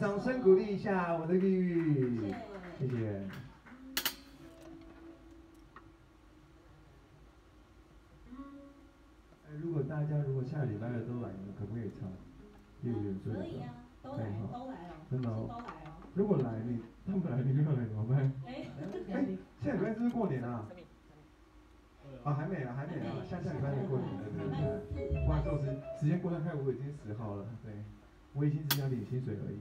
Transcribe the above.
掌声鼓励一下我的丽玉，谢谢。哎，如果大家如果下礼拜二都来，你们可不可以唱？粤语歌？可以啊，都来都来哦，真的哦，都来哦。如果来你，他们来你没有来怎么办？哎，哎，下礼拜是不是过年啊？啊，还没啊，还没啊，下下礼拜才过年的，对不对？不好意思，时时间过得太，我已经十号了，对，我以前只想领薪水而已。